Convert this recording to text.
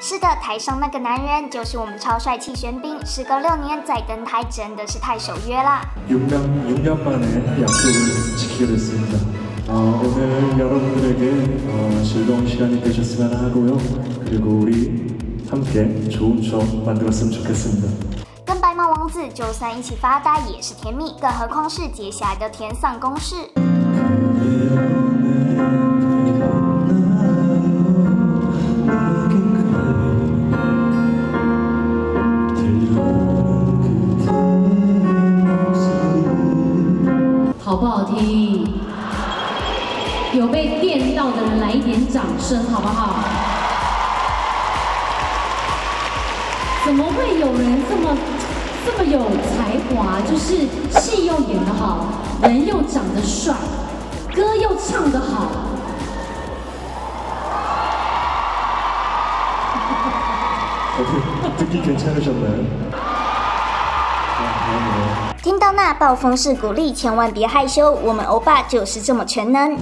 是的，台上那个男人就是我们超帅气玄彬，时隔六年再登台，真的是太守约啦。만약속을지키습니다오늘여러분들에게시간이되셨으면하고요그리고우리함께좋은만들면좋겠습니다跟白马王子就算一起发呆也是甜蜜，更何况是接下来的填嗓公式。好不好听？有被电到的人来一点掌声好不好？怎么会有人这么这么有才华就是戏又演得好人又长得帅歌又唱得好？ok 那不知觉敲了什么？好好你们听到那暴风式鼓励千万别害羞我们欧巴就是这么全能。